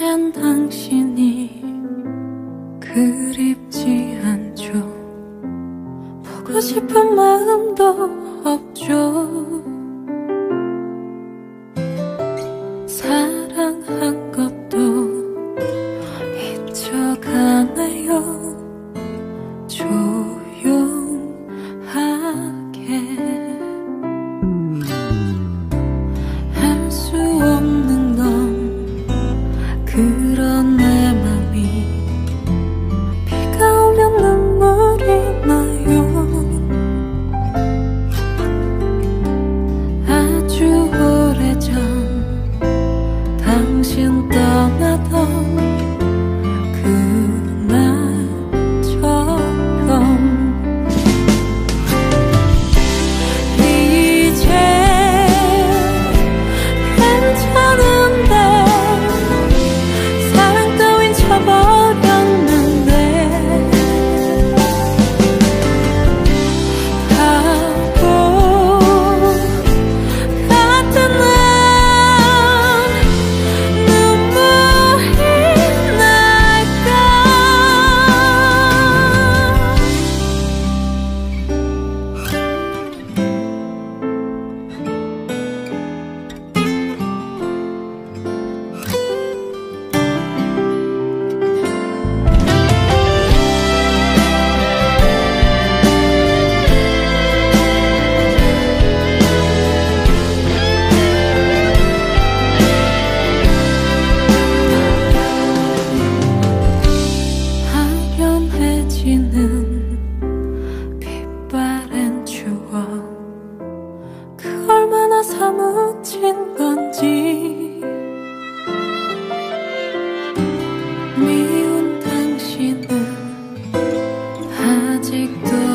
언젠 당신이 그립지 않죠. 보고 싶은 마음도 없죠. 비치는 빛바랜 추억. 그 얼마나 사무친 건지. 미운 당신은 아직도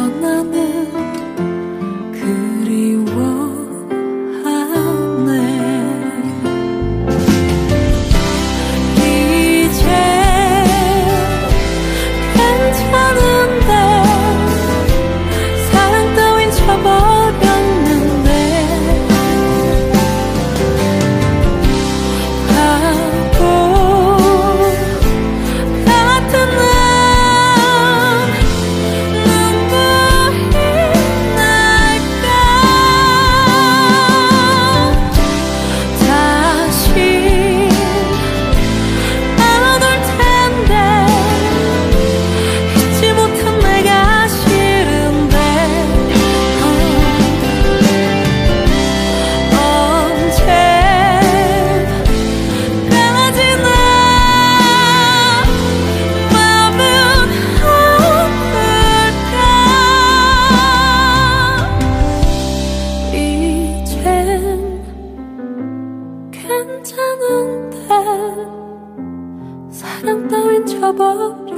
사랑 따윈 쳐버렸는데.